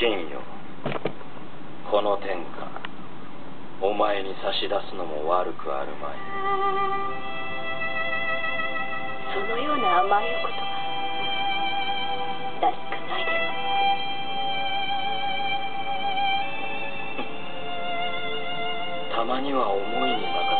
信よ。この天下お前に差し出すのも悪くあるまい。そのような甘いお言葉らしくないで。すたまには思いに任せ